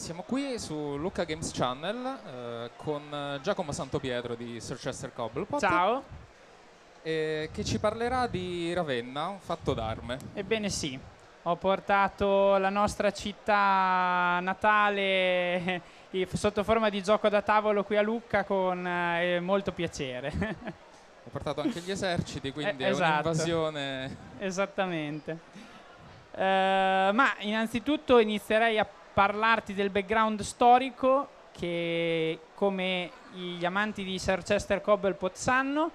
Siamo qui su Lucca Games Channel eh, con Giacomo Santopietro di Sir Chester Cobblepot. Ciao. eh, che ci parlerà di Ravenna, un fatto d'arme. Ebbene sì, ho portato la nostra città natale sotto forma di gioco da tavolo qui a Lucca con eh, molto piacere. Ho portato anche gli eserciti, quindi Eh, è esatto. un'invasione. Esattamente. Eh, ma innanzitutto inizierei a parlarti del background storico che come gli amanti di Sir Chester Cobblepot sanno,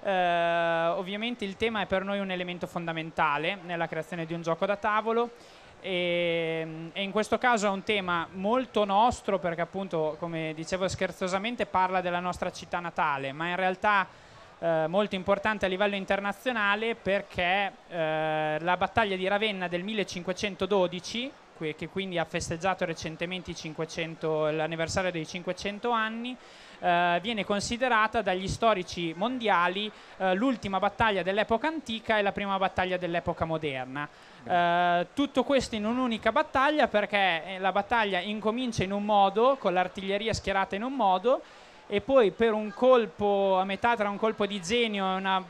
eh, ovviamente il tema è per noi un elemento fondamentale nella creazione di un gioco da tavolo. E, e in questo caso è un tema molto nostro perché appunto come dicevo scherzosamente parla della nostra città natale, ma in realtà eh, molto importante a livello internazionale perché eh, la battaglia di Ravenna del 1512, que- che quindi ha festeggiato recentemente i 500 l'anniversario dei 500 anni, eh, viene considerata dagli storici mondiali eh, l'ultima battaglia dell'epoca antica e la prima battaglia dell'epoca moderna. Eh, tutto questo in un'unica battaglia perché eh, la battaglia incomincia in un modo, con l'artiglieria schierata in un modo, e poi per un colpo a metà tra un colpo di genio e una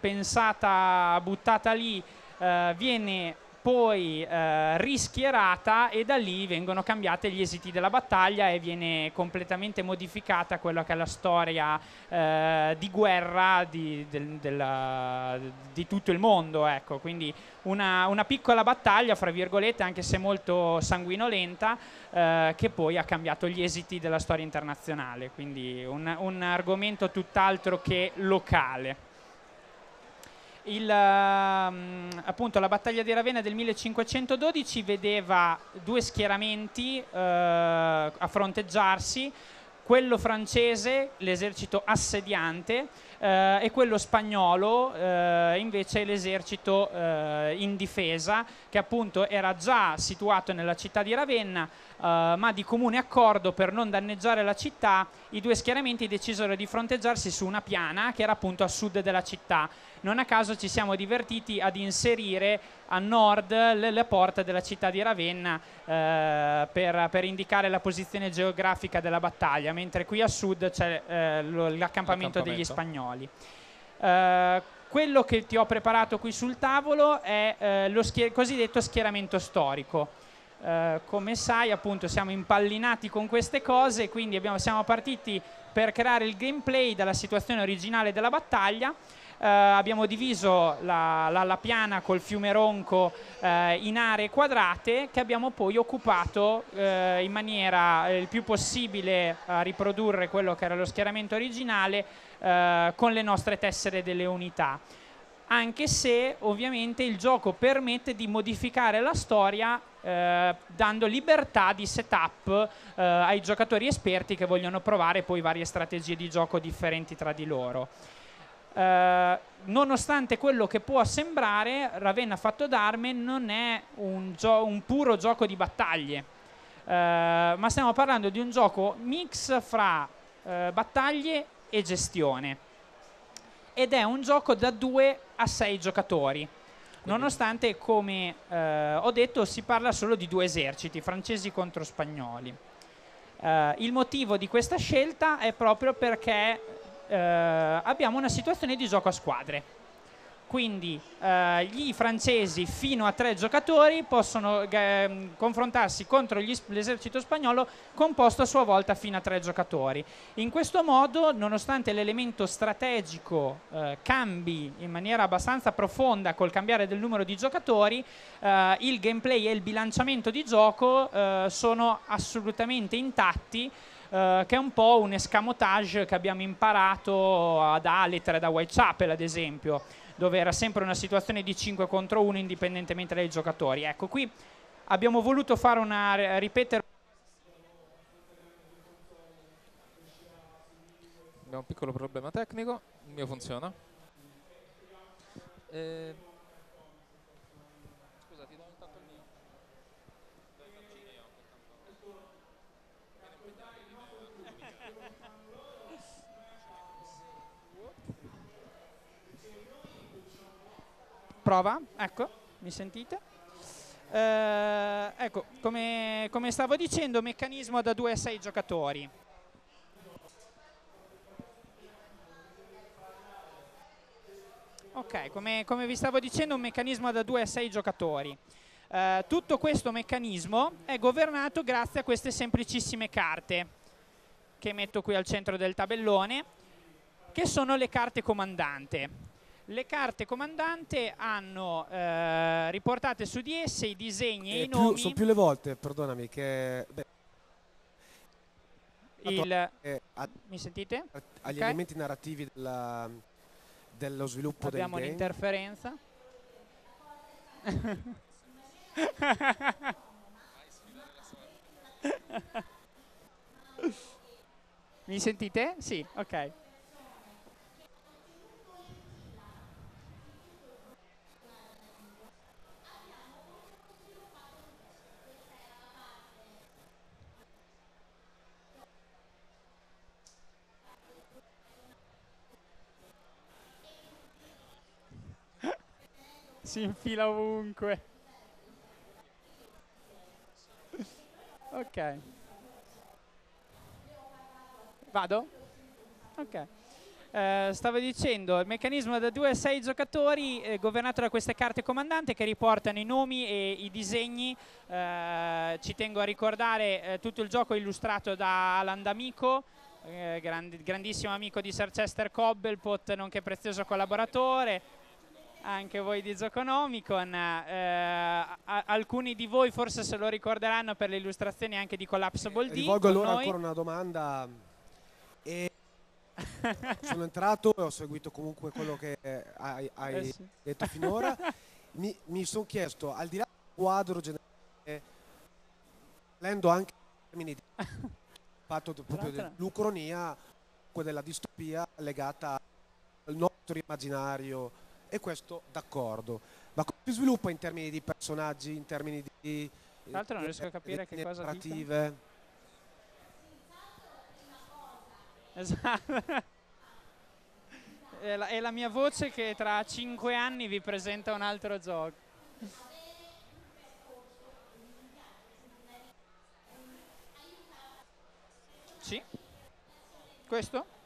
pensata buttata lì eh, viene poi eh, rischierata e da lì vengono cambiati gli esiti della battaglia e viene completamente modificata quella che è la storia eh, di guerra di, del- della- di tutto il mondo. Ecco. Quindi una, una piccola battaglia, fra virgolette, anche se molto sanguinolenta, eh, che poi ha cambiato gli esiti della storia internazionale. Quindi un, un argomento tutt'altro che locale. Il, ehm, appunto, la battaglia di Ravenna del 1512 vedeva due schieramenti eh, a fronteggiarsi, quello francese, l'esercito assediante, eh, e quello spagnolo, eh, invece l'esercito eh, in difesa, che appunto era già situato nella città di Ravenna, eh, ma di comune accordo per non danneggiare la città, i due schieramenti decisero di fronteggiarsi su una piana che era appunto a sud della città. Non a caso ci siamo divertiti ad inserire a nord le, porte della città di Ravenna eh, per, per indicare la posizione geografica della battaglia, mentre qui a sud c'è eh, l'accampamento degli spagnoli. Eh, quello che ti ho preparato qui sul tavolo è eh, lo schier- cosiddetto schieramento storico. Eh, come sai, appunto, siamo impallinati con queste cose, quindi abbiamo- siamo partiti per creare il gameplay dalla situazione originale della battaglia. Eh, abbiamo diviso la, la- la piana col fiume Ronco eh, in aree quadrate che abbiamo poi occupato eh, in maniera eh, il più possibile a riprodurre quello che era lo schieramento originale eh, con le nostre tessere delle unità anche se ovviamente il gioco permette di modificare la storia eh, dando libertà di setup eh, ai giocatori esperti che vogliono provare poi varie strategie di gioco differenti tra di loro. Eh, nonostante quello che può sembrare, Ravenna fatto d'arme non è un, gio- un puro gioco di battaglie, eh, ma stiamo parlando di un gioco mix fra eh, battaglie e gestione ed è un gioco da 2 a 6 giocatori. Nonostante, come eh, ho detto, si parla solo di due eserciti, francesi contro spagnoli. Eh, il motivo di questa scelta è proprio perché eh, abbiamo una situazione di gioco a squadre. Quindi eh, gli francesi fino a tre giocatori possono ehm, confrontarsi contro gli- l'esercito spagnolo composto a sua volta fino a tre giocatori. In questo modo, nonostante l'elemento strategico eh, cambi in maniera abbastanza profonda col cambiare del numero di giocatori, eh, il gameplay e il bilanciamento di gioco eh, sono assolutamente intatti. Eh, che è un po' un escamotage che abbiamo imparato ad Aleter e da Whitechapel, ad esempio, dove era sempre una situazione di 5 contro 1 indipendentemente dai giocatori. Ecco, qui abbiamo voluto fare una ripetere Abbiamo un piccolo problema tecnico, il mio funziona. Eh, Scusa, ti do intanto il mio. Do i vaccini io, Prova, ecco, mi sentite? Eh, ecco, come, come stavo dicendo, meccanismo da 2 a 6 giocatori. Ok, come, come, vi stavo dicendo, un meccanismo da 2 a 6 giocatori. Uh, tutto questo meccanismo è governato grazie a queste semplicissime carte che metto qui al centro del tabellone, che sono le carte comandante. Le carte comandante hanno uh, riportate su di esse i disegni e, e i più, nomi. Sono più le volte, perdonami, che... Beh, il, eh, a, mi sentite? Agli okay. elementi narrativi della, dello sviluppo Abbiamo del game. un'interferenza. Mi sentite? Sì, ok. Si infila ovunque. ok. Vado? Ok. Uh, stavo dicendo, il meccanismo da 2 a 6 giocatori è governato da queste carte comandante che riportano i nomi e i disegni. Uh, ci tengo a ricordare uh, tutto il gioco illustrato da Alan D'Amico, grandi, grandissimo amico di Sir Chester Cobblepot, nonché prezioso collaboratore anche voi di Zoconomicon. Eh, alcuni di voi forse se lo ricorderanno per le illustrazioni anche di Collapsible D. Rivolgo allora noi. ancora una domanda. E sono entrato e ho seguito comunque quello che hai, hai eh sì. detto finora. mi, mi sono chiesto, al di là del quadro generale, lendo anche in termini di fatto proprio dell'ucronia, della distopia legata al nostro immaginario e questo d'accordo. Ma come si sviluppa in termini di personaggi, in termini di... Tra l'altro non riesco a capire che cosa narrative. Esatto. è, la, è la mia voce che tra cinque anni vi presenta un altro gioco. Sì. Questo?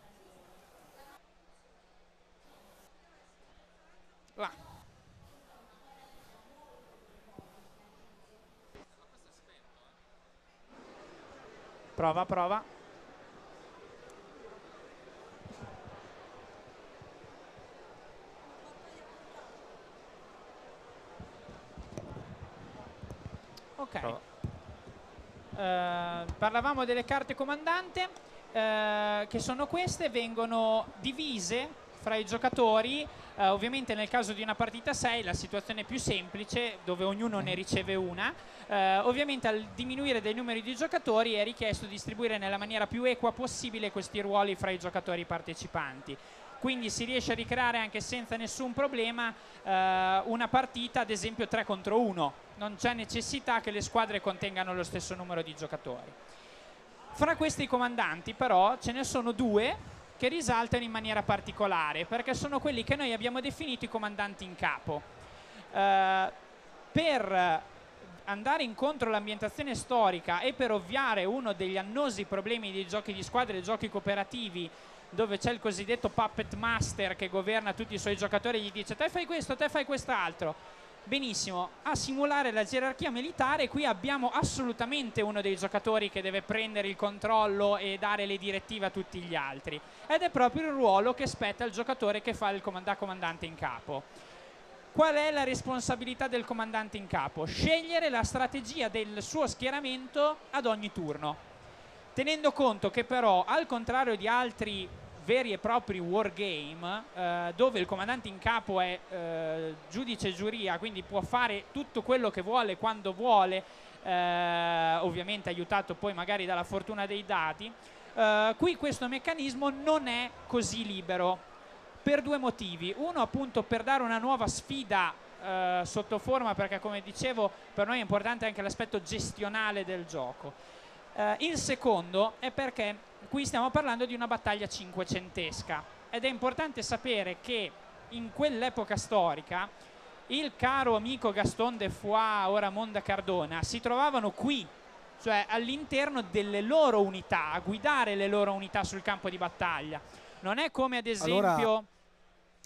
Va. Prova, prova. Ok. Uh, parlavamo delle carte comandante, uh, che sono queste, vengono divise fra i giocatori Uh, ovviamente nel caso di una partita 6 la situazione è più semplice, dove ognuno ne riceve una. Uh, ovviamente al diminuire dei numeri di giocatori è richiesto distribuire nella maniera più equa possibile questi ruoli fra i giocatori partecipanti. Quindi si riesce a ricreare anche senza nessun problema uh, una partita, ad esempio 3 contro 1. Non c'è necessità che le squadre contengano lo stesso numero di giocatori. Fra questi comandanti però ce ne sono due che risaltano in maniera particolare perché sono quelli che noi abbiamo definito i comandanti in capo. Uh, per andare incontro all'ambientazione storica e per ovviare uno degli annosi problemi dei giochi di squadra e dei giochi cooperativi dove c'è il cosiddetto puppet master che governa tutti i suoi giocatori e gli dice te fai questo, te fai quest'altro benissimo, a simulare la gerarchia militare qui abbiamo assolutamente uno dei giocatori che deve prendere il controllo e dare le direttive a tutti gli altri ed è proprio il ruolo che spetta al giocatore che fa il comand comandante in capo. Qual è la responsabilità del comandante in capo? Scegliere la strategia del suo schieramento ad ogni turno, tenendo conto che però al contrario di altri veri e propri wargame eh, dove il comandante in capo è eh, giudice giuria, quindi può fare tutto quello che vuole quando vuole, eh, ovviamente aiutato poi magari dalla fortuna dei dati. Eh, qui questo meccanismo non è così libero per due motivi. Uno appunto per dare una nuova sfida eh, sotto forma perché come dicevo per noi è importante anche l'aspetto gestionale del gioco. Uh, il secondo è perché qui stiamo parlando di una battaglia cinquecentesca ed è importante sapere che in quell'epoca storica il caro amico Gaston De Foix, ora Monda Cardona, si trovavano qui, cioè all'interno delle loro unità, a guidare le loro unità sul campo di battaglia. Non è come ad esempio allora...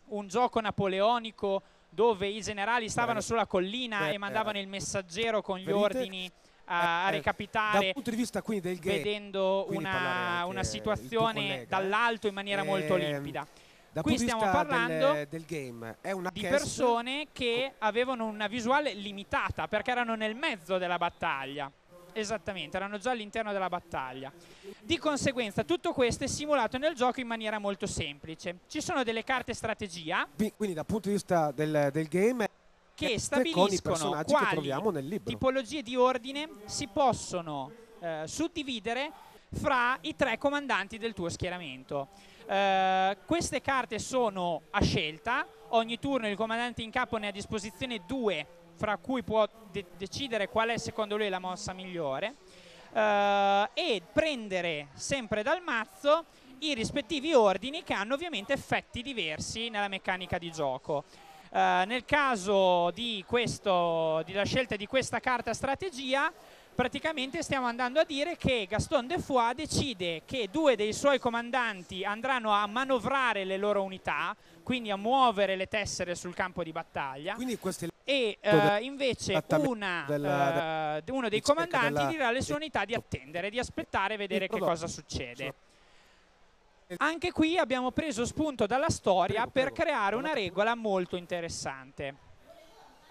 un gioco napoleonico dove i generali stavano sulla collina eh, e mandavano il messaggero con gli ordini a, a, recapitare dal punto di vista quindi del game, vedendo una, una situazione dall'alto in maniera eh, molto limpida. Da Qui stiamo parlando del, del game. di persone che avevano una visuale limitata perché erano nel mezzo della battaglia. Esattamente, erano già all'interno della battaglia. Di conseguenza tutto questo è simulato nel gioco in maniera molto semplice. Ci sono delle carte strategia. Quindi dal punto di vista del, del game che stabiliscono quali tipologie di ordine si possono eh, suddividere fra i tre comandanti del tuo schieramento. Eh, queste carte sono a scelta, ogni turno il comandante in capo ne ha a disposizione due, fra cui può de decidere qual è secondo lui la mossa migliore, eh, e prendere sempre dal mazzo i rispettivi ordini che hanno ovviamente effetti diversi nella meccanica di gioco. Uh, nel caso di questo, della scelta di questa carta strategia, praticamente stiamo andando a dire che Gaston de Foix decide che due dei suoi comandanti andranno a manovrare le loro unità, quindi a muovere le tessere sul campo di battaglia. e uh, invece una, uh, uno dei comandanti dirà alle sue unità di attendere, di aspettare e vedere che cosa succede. Anche qui abbiamo preso spunto dalla storia per creare una regola molto interessante.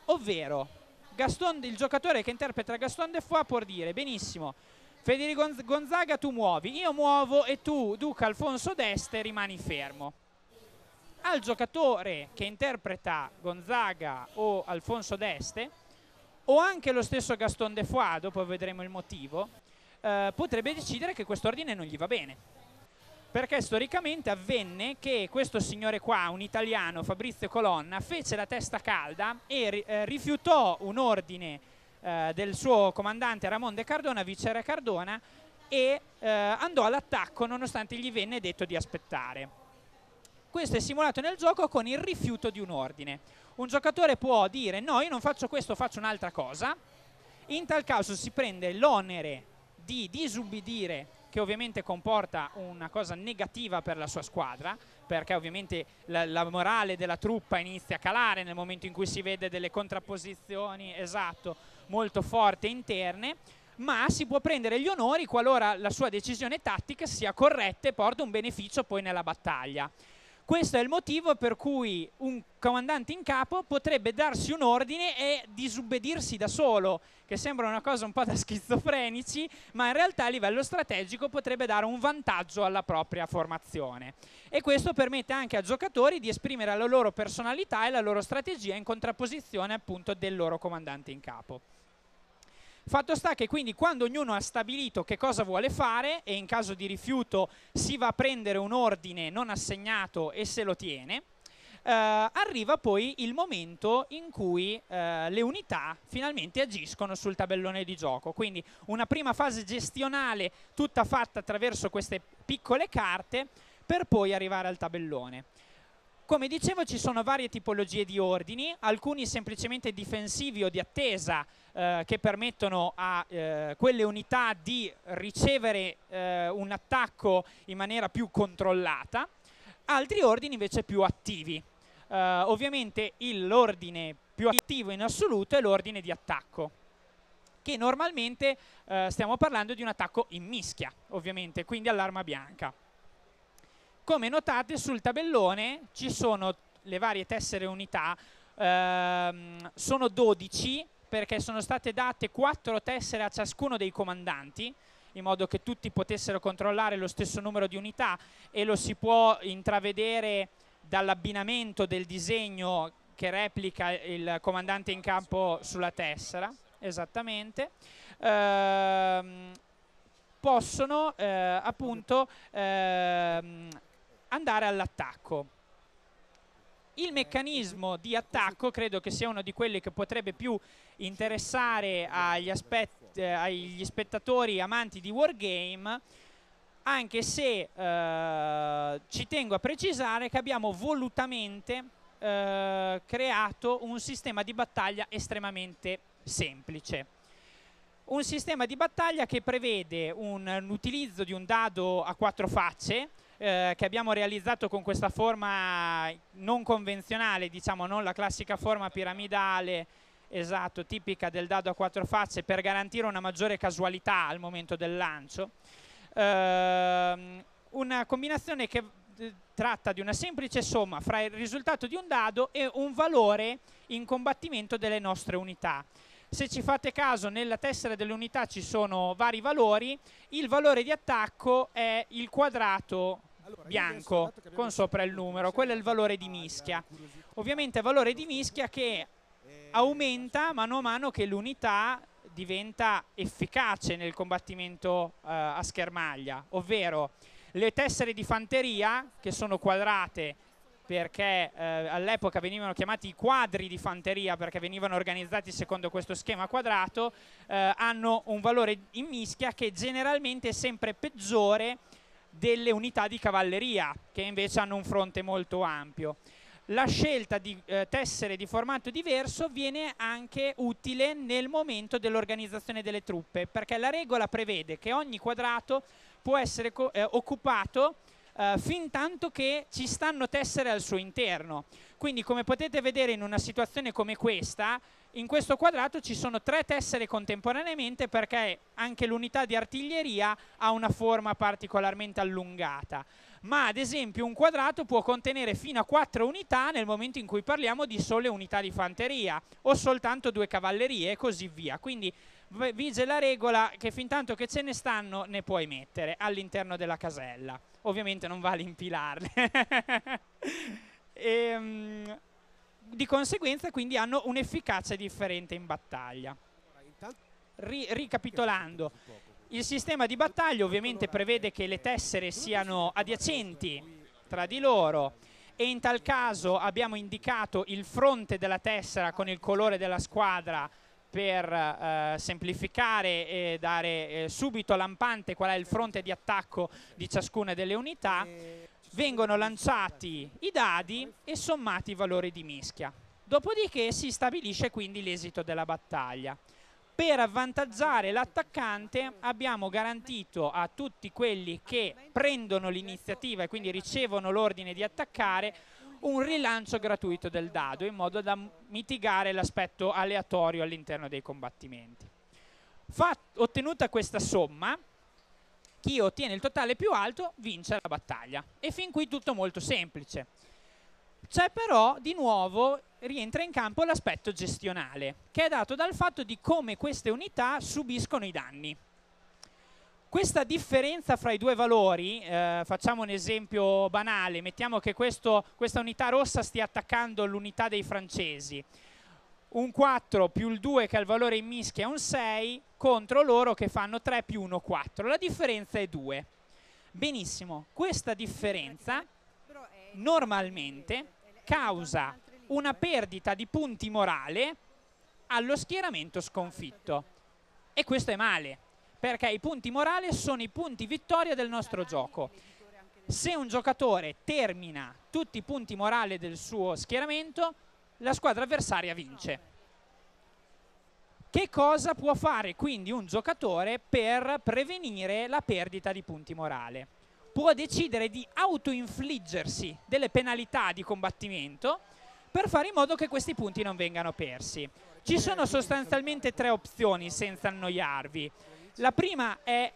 Ovvero, Gaston, il giocatore che interpreta Gaston de Foix può dire benissimo Federico Gonzaga tu muovi, io muovo e tu Duca Alfonso d'Este rimani fermo. Al giocatore che interpreta Gonzaga o Alfonso d'Este o anche lo stesso Gaston de Foix, dopo vedremo il motivo, eh, potrebbe decidere che quest'ordine non gli va bene perché storicamente avvenne che questo signore qua, un italiano, Fabrizio Colonna, fece la testa calda e eh, rifiutò un ordine eh, del suo comandante Ramon de Cardona, viceré Cardona, e eh, andò all'attacco nonostante gli venne detto di aspettare. Questo è simulato nel gioco con il rifiuto di un ordine. Un giocatore può dire no, io non faccio questo, faccio un'altra cosa. In tal caso si prende l'onere di disubbidire che ovviamente comporta una cosa negativa per la sua squadra, perché ovviamente la, la, morale della truppa inizia a calare nel momento in cui si vede delle contrapposizioni, esatto, molto forti interne, ma si può prendere gli onori qualora la sua decisione tattica sia corretta e porta un beneficio poi nella battaglia. Questo è il motivo per cui un comandante in capo potrebbe darsi un ordine e disubbedirsi da solo, che sembra una cosa un po' da schizofrenici, ma in realtà a livello strategico potrebbe dare un vantaggio alla propria formazione. E questo permette anche a giocatori di esprimere la loro personalità e la loro strategia in contrapposizione appunto del loro comandante in capo. Fatto sta che quindi quando ognuno ha stabilito che cosa vuole fare e in caso di rifiuto si va a prendere un ordine non assegnato e se lo tiene, eh, arriva poi il momento in cui eh, le unità finalmente agiscono sul tabellone di gioco. Quindi una prima fase gestionale tutta fatta attraverso queste piccole carte per poi arrivare al tabellone. Come dicevo ci sono varie tipologie di ordini, alcuni semplicemente difensivi o di attesa eh, che permettono a eh, quelle unità di ricevere eh, un attacco in maniera più controllata, altri ordini invece più attivi. Eh, ovviamente l'ordine più attivo in assoluto è l'ordine di attacco che normalmente eh, stiamo parlando di un attacco in mischia, ovviamente, quindi all'arma bianca. Come notate sul tabellone ci sono le varie tessere unità, ehm, sono 12 perché sono state date 4 tessere a ciascuno dei comandanti in modo che tutti potessero controllare lo stesso numero di unità e lo si può intravedere dall'abbinamento del disegno che replica il comandante in campo sulla tessera, esattamente. Ehm, possono eh, appunto ehm, andare all'attacco. Il meccanismo di attacco credo che sia uno di quelli che potrebbe più interessare agli, aspetti, eh, agli spettatori amanti di Wargame, anche se eh, ci tengo a precisare che abbiamo volutamente eh, creato un sistema di battaglia estremamente semplice. Un sistema di battaglia che prevede un, un utilizzo di un dado a quattro facce, eh, che abbiamo realizzato con questa forma non convenzionale, diciamo non la classica forma piramidale, esatto, tipica del dado a quattro facce per garantire una maggiore casualità al momento del lancio. Eh, una combinazione che eh, tratta di una semplice somma fra il risultato di un dado e un valore in combattimento delle nostre unità. Se ci fate caso, nella tessera delle unità ci sono vari valori, il valore di attacco è il quadrato bianco con sopra il numero, quello è il valore di mischia. Ovviamente è valore di mischia che aumenta mano a mano che l'unità diventa efficace nel combattimento eh, a schermaglia, ovvero le tessere di fanteria che sono quadrate perché eh, all'epoca venivano chiamati i quadri di fanteria perché venivano organizzati secondo questo schema quadrato, eh, hanno un valore in mischia che generalmente è sempre peggiore delle unità di cavalleria, che invece hanno un fronte molto ampio. La scelta di eh, tessere di formato diverso viene anche utile nel momento dell'organizzazione delle truppe, perché la regola prevede che ogni quadrato può essere eh, occupato eh, fin tanto che ci stanno tessere al suo interno. Quindi come potete vedere in una situazione come questa, in questo quadrato ci sono tre tessere contemporaneamente perché anche l'unità di artiglieria ha una forma particolarmente allungata. Ma ad esempio un quadrato può contenere fino a quattro unità nel momento in cui parliamo di sole unità di fanteria o soltanto due cavallerie e così via. Quindi vige la regola che fin tanto che ce ne stanno ne puoi mettere all'interno della casella. Ovviamente non vale impilarle. e, um, di conseguenza quindi hanno un'efficacia differente in battaglia. Ri ricapitolando, il sistema di battaglia ovviamente prevede che le tessere siano adiacenti tra di loro e in tal caso abbiamo indicato il fronte della tessera con il colore della squadra per eh, semplificare e dare eh, subito lampante qual è il fronte di attacco di ciascuna delle unità vengono lanciati i dadi e sommati i valori di mischia. Dopodiché si stabilisce quindi l'esito della battaglia. Per avvantaggiare l'attaccante abbiamo garantito a tutti quelli che prendono l'iniziativa e quindi ricevono l'ordine di attaccare un rilancio gratuito del dado in modo da mitigare l'aspetto aleatorio all'interno dei combattimenti. Fat ottenuta questa somma, chi ottiene il totale più alto vince la battaglia. E fin qui tutto molto semplice. C'è però di nuovo rientra in campo l'aspetto gestionale, che è dato dal fatto di come queste unità subiscono i danni. Questa differenza fra i due valori, eh, facciamo un esempio banale, mettiamo che questo, questa unità rossa stia attaccando l'unità dei francesi, un 4 più il 2 che ha il valore in mischia è un 6 contro loro che fanno 3 più 1 4 la differenza è 2 benissimo questa differenza normalmente causa una perdita di punti morale allo schieramento sconfitto. E questo è male perché i punti morali sono i punti vittoria del nostro gioco. se un giocatore termina tutti i punti morali del suo schieramento la squadra avversaria vince. Che cosa può fare quindi un giocatore per prevenire la perdita di punti morale? Può decidere di autoinfliggersi delle penalità di combattimento per fare in modo che questi punti non vengano persi. Ci sono sostanzialmente tre opzioni senza annoiarvi. La prima è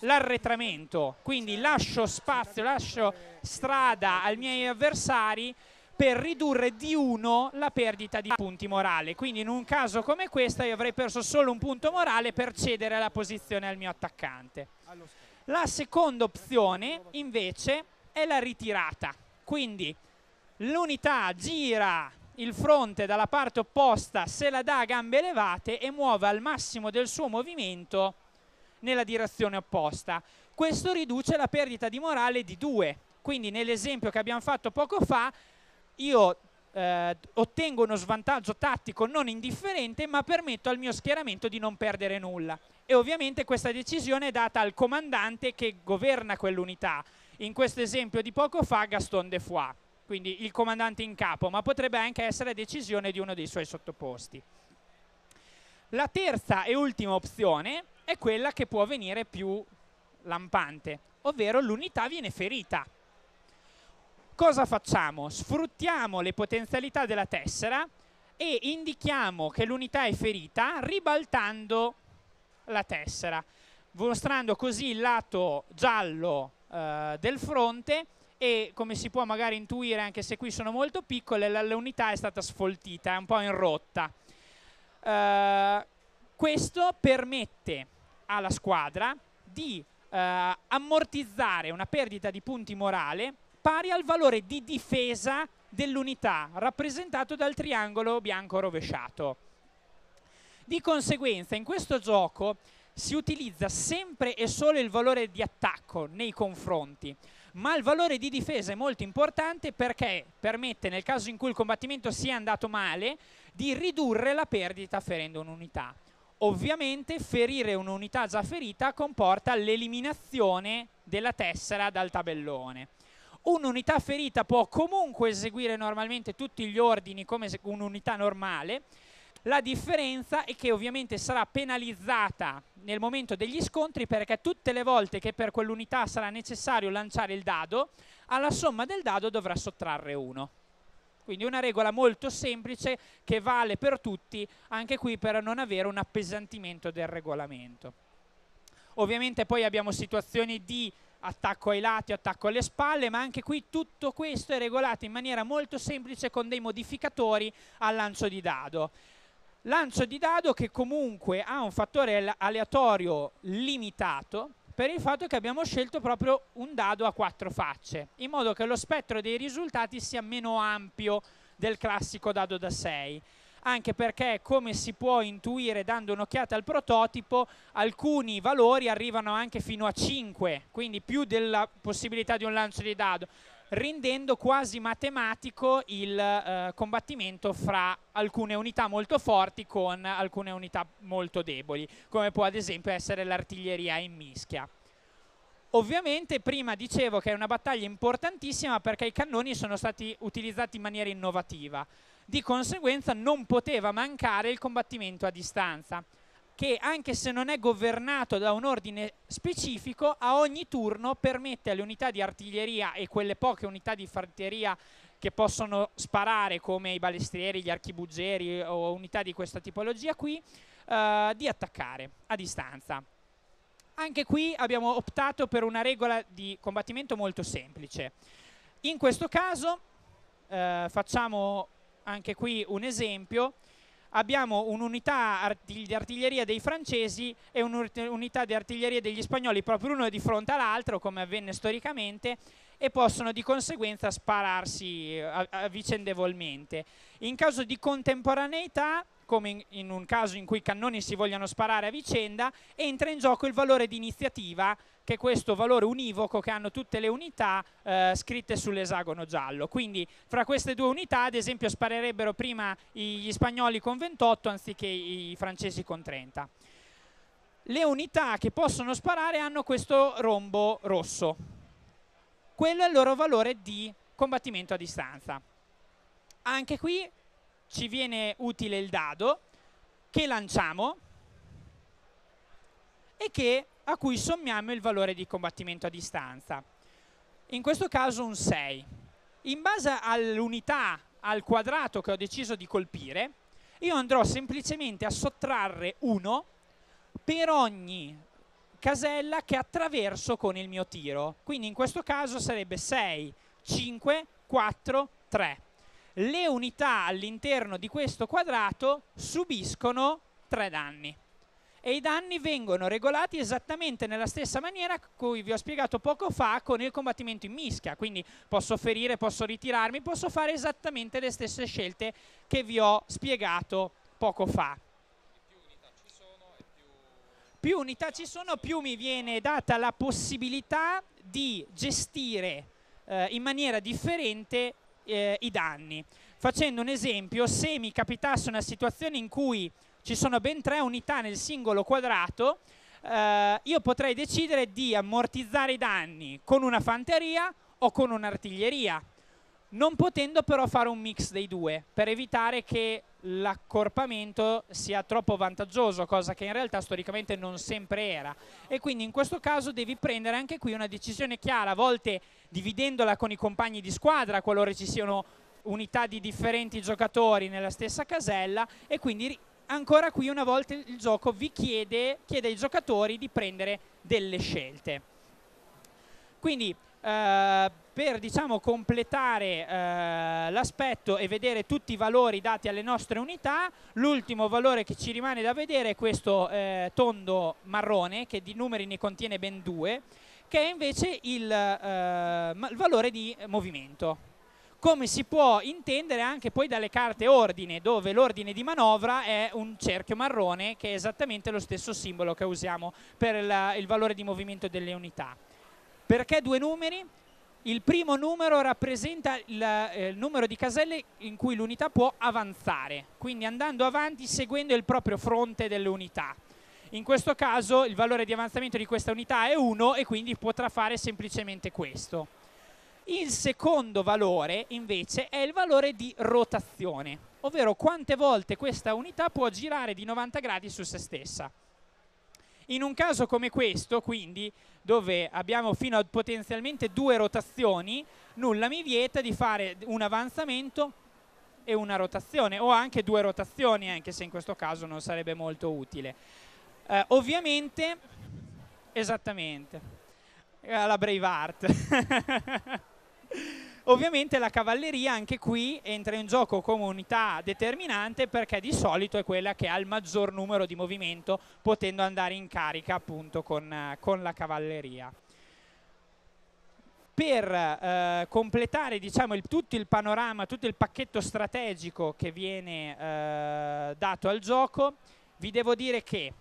l'arretramento, quindi lascio spazio, lascio strada ai miei avversari per ridurre di uno la perdita di punti morale. Quindi in un caso come questo io avrei perso solo un punto morale per cedere la posizione al mio attaccante. La seconda opzione invece è la ritirata. Quindi l'unità gira il fronte dalla parte opposta, se la dà a gambe elevate e muove al massimo del suo movimento nella direzione opposta. Questo riduce la perdita di morale di 2. Quindi nell'esempio che abbiamo fatto poco fa io eh, ottengo uno svantaggio tattico non indifferente, ma permetto al mio schieramento di non perdere nulla. E ovviamente questa decisione è data al comandante che governa quell'unità. In questo esempio di poco fa Gaston de Foix. quindi il comandante in capo, ma potrebbe anche essere decisione di uno dei suoi sottoposti. La terza e ultima opzione è quella che può venire più lampante, ovvero l'unità viene ferita. Cosa facciamo? Sfruttiamo le potenzialità della tessera e indichiamo che l'unità è ferita ribaltando la tessera, mostrando così il lato giallo eh, del fronte e come si può magari intuire, anche se qui sono molto piccole, l'unità è stata sfoltita, è un po' in rotta. Eh, questo permette alla squadra di eh, ammortizzare una perdita di punti morale pari al valore di difesa dell'unità rappresentato dal triangolo bianco rovesciato. Di conseguenza in questo gioco si utilizza sempre e solo il valore di attacco nei confronti, ma il valore di difesa è molto importante perché permette, nel caso in cui il combattimento sia andato male, di ridurre la perdita ferendo un'unità. Ovviamente ferire un'unità già ferita comporta l'eliminazione della tessera dal tabellone. Un'unità ferita può comunque eseguire normalmente tutti gli ordini come un'unità normale, la differenza è che ovviamente sarà penalizzata nel momento degli scontri perché tutte le volte che per quell'unità sarà necessario lanciare il dado, alla somma del dado dovrà sottrarre uno. Quindi una regola molto semplice che vale per tutti, anche qui per non avere un appesantimento del regolamento. Ovviamente poi abbiamo situazioni di attacco ai lati, attacco alle spalle, ma anche qui tutto questo è regolato in maniera molto semplice con dei modificatori al lancio di dado. Lancio di dado che comunque ha un fattore aleatorio limitato per il fatto che abbiamo scelto proprio un dado a quattro facce, in modo che lo spettro dei risultati sia meno ampio del classico dado da 6 anche perché come si può intuire dando un'occhiata al prototipo alcuni valori arrivano anche fino a 5 quindi più della possibilità di un lancio di dado rendendo quasi matematico il eh, combattimento fra alcune unità molto forti con alcune unità molto deboli, come può ad esempio essere l'artiglieria in mischia. Ovviamente prima dicevo che è una battaglia importantissima perché i cannoni sono stati utilizzati in maniera innovativa, di conseguenza non poteva mancare il combattimento a distanza che anche se non è governato da un ordine specifico, a ogni turno permette alle unità di artiglieria e quelle poche unità di fanteria che possono sparare come i balestrieri, gli archibuggeri o unità di questa tipologia qui, eh, di attaccare a distanza. Anche qui abbiamo optato per una regola di combattimento molto semplice. In questo caso eh, facciamo anche qui un esempio abbiamo un'unità di artiglieria dei francesi e un'unità di artiglieria degli spagnoli proprio uno di fronte all'altro come avvenne storicamente e possono di conseguenza spararsi a vicendevolmente. In caso di contemporaneità come in, in, un caso in cui i cannoni si vogliano sparare a vicenda, entra in gioco il valore di iniziativa che è questo valore univoco che hanno tutte le unità eh, scritte sull'esagono giallo. Quindi fra queste due unità ad esempio sparerebbero prima gli spagnoli con 28 anziché i francesi con 30. Le unità che possono sparare hanno questo rombo rosso. Quello è il loro valore di combattimento a distanza. Anche qui ci viene utile il dado che lanciamo e che a cui sommiamo il valore di combattimento a distanza. In questo caso un 6. In base all'unità al quadrato che ho deciso di colpire, io andrò semplicemente a sottrarre 1 per ogni casella che attraverso con il mio tiro. Quindi in questo caso sarebbe 6, 5, 4, 3. Le unità all'interno di questo quadrato subiscono 3 danni e i danni vengono regolati esattamente nella stessa maniera cui vi ho spiegato poco fa con il combattimento in mischia, quindi posso ferire, posso ritirarmi, posso fare esattamente le stesse scelte che vi ho spiegato poco fa. Più unità ci sono, più mi viene data la possibilità di gestire eh, in maniera differente eh, i danni. Facendo un esempio, se mi capitasse una situazione in cui ci sono ben tre unità nel singolo quadrato, eh, io potrei decidere di ammortizzare i danni con una fanteria o con un'artiglieria. non potendo però fare un mix dei due per evitare che l'accorpamento sia troppo vantaggioso, cosa che in realtà storicamente non sempre era. E quindi in questo caso devi prendere anche qui una decisione chiara, a volte dividendola con i compagni di squadra, qualora ci siano unità di differenti giocatori nella stessa casella e quindi ancora qui una volta il gioco vi chiede, chiede ai giocatori di prendere delle scelte. Quindi eh, per diciamo, completare eh, l'aspetto e vedere tutti i valori dati alle nostre unità, l'ultimo valore che ci rimane da vedere è questo eh, tondo marrone che di numeri ne contiene ben due, che è invece il, eh, il valore di movimento come si può intendere anche poi dalle carte ordine, dove l'ordine di manovra è un cerchio marrone che è esattamente lo stesso simbolo che usiamo per la, il valore di movimento delle unità. Perché due numeri? Il primo numero rappresenta il, eh, il numero di caselle in cui l'unità può avanzare, quindi andando avanti seguendo il proprio fronte delle unità. In questo caso il valore di avanzamento di questa unità è 1 e quindi potrà fare semplicemente questo. Il secondo valore invece è il valore di rotazione, ovvero quante volte questa unità può girare di 90 gradi su se stessa. In un caso come questo, quindi, dove abbiamo fino a potenzialmente due rotazioni, nulla mi vieta di fare un avanzamento e una rotazione, o anche due rotazioni, anche se in questo caso non sarebbe molto utile. Eh, ovviamente, esattamente, la Braveheart. Ovviamente la cavalleria anche qui entra in gioco come unità determinante perché di solito è quella che ha il maggior numero di movimento potendo andare in carica appunto con, con la cavalleria. Per eh, completare diciamo, il, tutto il panorama, tutto il pacchetto strategico che viene eh, dato al gioco, vi devo dire che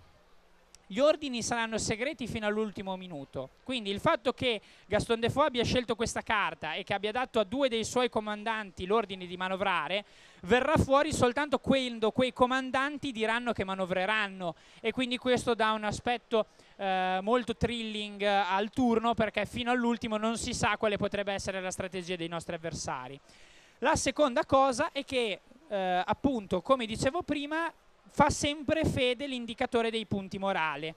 gli ordini saranno segreti fino all'ultimo minuto. Quindi il fatto che Gaston Defoe abbia scelto questa carta e che abbia dato a due dei suoi comandanti l'ordine di manovrare, verrà fuori soltanto quando quei comandanti diranno che manovreranno e quindi questo dà un aspetto eh, molto thrilling eh, al turno perché fino all'ultimo non si sa quale potrebbe essere la strategia dei nostri avversari. La seconda cosa è che eh, appunto, come dicevo prima, fa sempre fede l'indicatore dei punti morale.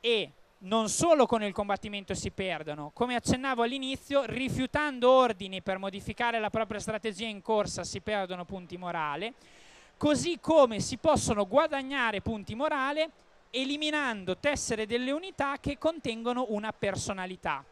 E non solo con il combattimento si perdono, come accennavo all'inizio, rifiutando ordini per modificare la propria strategia in corsa si perdono punti morale, così come si possono guadagnare punti morale eliminando tessere delle unità che contengono una personalità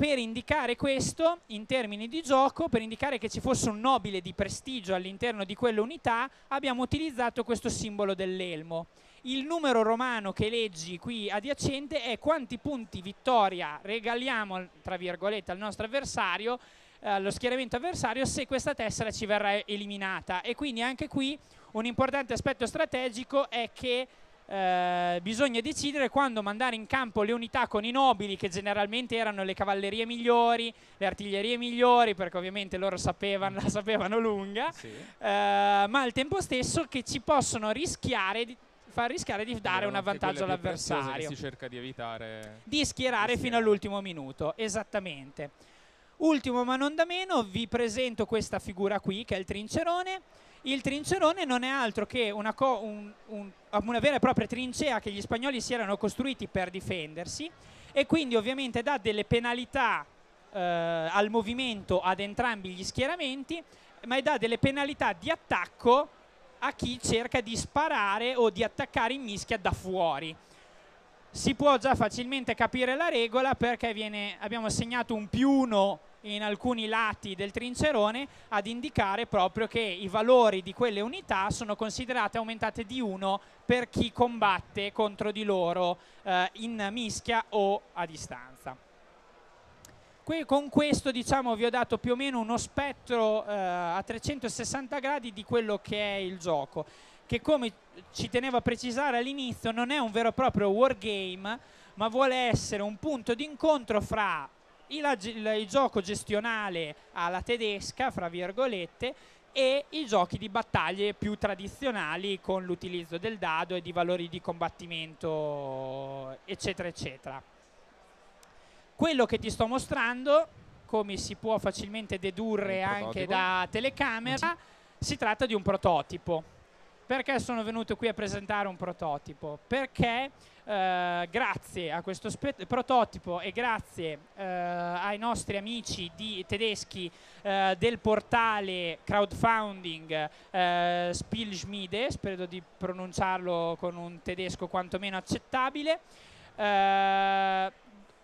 per indicare questo in termini di gioco, per indicare che ci fosse un nobile di prestigio all'interno di quell'unità, abbiamo utilizzato questo simbolo dell'elmo. Il numero romano che leggi qui adiacente è quanti punti vittoria regaliamo, tra virgolette, al nostro avversario, eh, allo schieramento avversario, se questa tessera ci verrà eliminata. E quindi anche qui un importante aspetto strategico è che eh, bisogna decidere quando mandare in campo le unità con i nobili che generalmente erano le cavallerie migliori, le artiglierie migliori perché ovviamente loro sapevano, la sapevano lunga, sì. eh, ma al tempo stesso che ci possono rischiare di far rischiare di dare un vantaggio all'avversario. Si cerca di evitare di schierare fino all'ultimo minuto, esattamente. Ultimo ma non da meno, vi presento questa figura qui che è il trincerone il trincerone non è altro che una, un, un, una, vera e propria trincea che gli spagnoli si erano costruiti per difendersi e quindi ovviamente dà delle penalità eh, al movimento ad entrambi gli schieramenti, ma dà delle penalità di attacco a chi cerca di sparare o di attaccare in mischia da fuori. Si può già facilmente capire la regola perché viene, abbiamo segnato un più uno in alcuni lati del trincerone ad indicare proprio che i valori di quelle unità sono considerate aumentate di 1 per chi combatte contro di loro eh, in mischia o a distanza. Que con questo diciamo, vi ho dato più o meno uno spettro eh, a 360 gradi di quello che è il gioco, che come ci tenevo a precisare all'inizio non è un vero e proprio wargame, ma vuole essere un punto d'incontro fra il, il, il gioco gestionale alla tedesca, fra virgolette, e i giochi di battaglie più tradizionali con l'utilizzo del dado e di valori di combattimento eccetera eccetera quello che ti sto mostrando come si può facilmente dedurre anche da telecamera, si tratta di un prototipo. Perché sono venuto qui a presentare un prototipo? Perché eh, grazie a questo prototipo e grazie eh, ai nostri amici di, tedeschi eh, del portale crowdfunding eh, Spielschmiede, spero di pronunciarlo con un tedesco quantomeno accettabile, eh,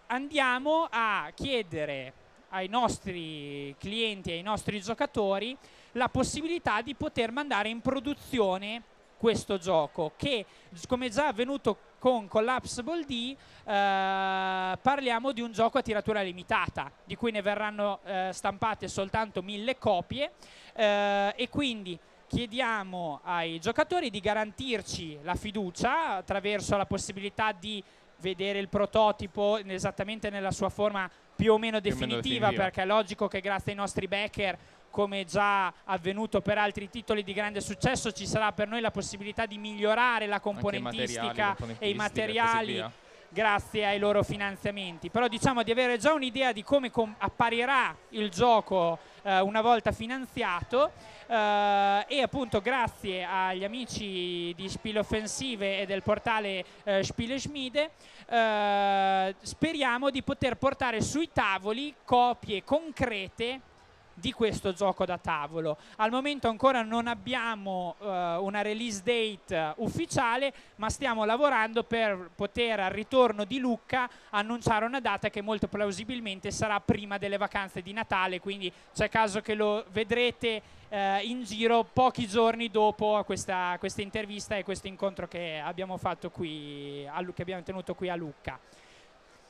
andiamo a chiedere ai nostri clienti, ai nostri giocatori, la possibilità di poter mandare in produzione questo gioco che come già avvenuto con Collapsible D eh, parliamo di un gioco a tiratura limitata di cui ne verranno eh, stampate soltanto mille copie eh, e quindi chiediamo ai giocatori di garantirci la fiducia attraverso la possibilità di vedere il prototipo esattamente nella sua forma più o meno definitiva, meno definitiva. perché è logico che grazie ai nostri backer come già avvenuto per altri titoli di grande successo, ci sarà per noi la possibilità di migliorare la componentistica e i materiali grazie ai loro finanziamenti. Però diciamo di avere già un'idea di come apparirà il gioco eh, una volta finanziato eh, e appunto grazie agli amici di Spiel Offensive e del portale eh, Spiele Schmiede eh, speriamo di poter portare sui tavoli copie concrete di questo gioco da tavolo. Al momento ancora non abbiamo uh, una release date ufficiale, ma stiamo lavorando per poter al ritorno di Lucca annunciare una data che molto plausibilmente sarà prima delle vacanze di Natale, quindi c'è caso che lo vedrete uh, in giro pochi giorni dopo questa, questa, intervista e questo incontro che abbiamo fatto qui, a, che abbiamo tenuto qui a Lucca.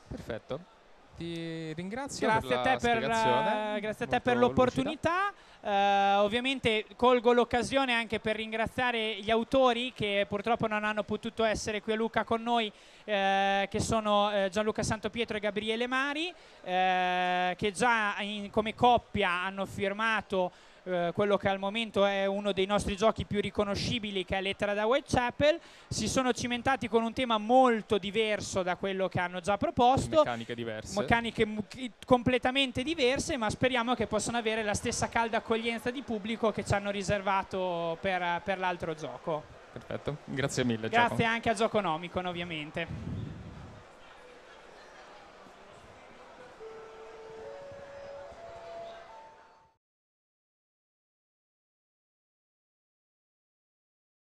Perfetto ti ringrazio grazie per a te per, uh, grazie a te per l'opportunità. Uh, ovviamente colgo l'occasione anche per ringraziare gli autori che purtroppo non hanno potuto essere qui a Luca con noi, uh, che sono Gianluca Santopietro e Gabriele Mari, che già in, come coppia hanno firmato eh, quello che al momento è uno dei nostri giochi più riconoscibili che è Lettera da Whitechapel si sono cimentati con un tema molto diverso da quello che hanno già proposto. Meccaniche diverse. Meccaniche completamente diverse ma speriamo che possano avere la stessa calda accoglienza di pubblico che ci hanno riservato per, per l'altro gioco. Perfetto. Grazie mille grazie Giacomo. anche a Gioconomicon ovviamente